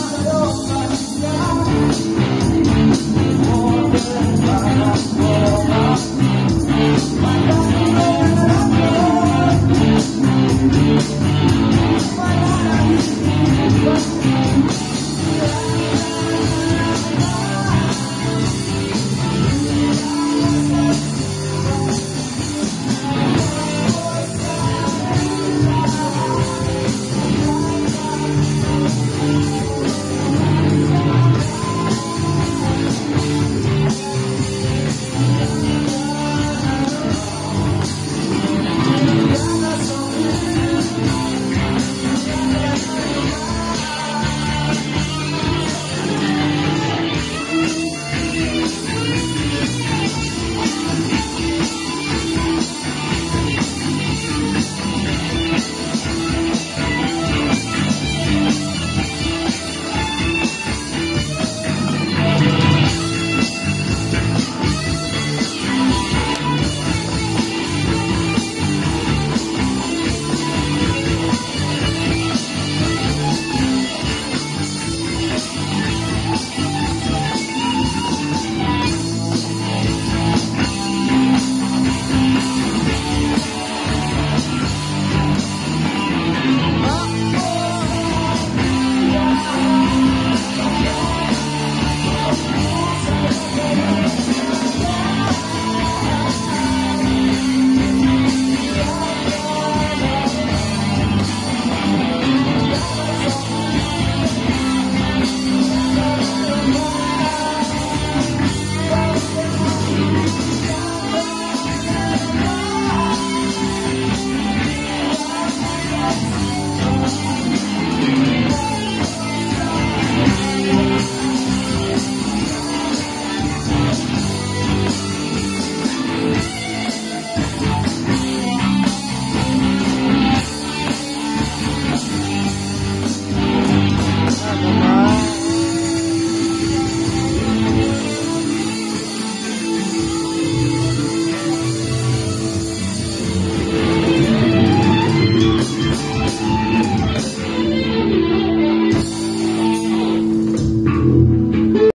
Dios.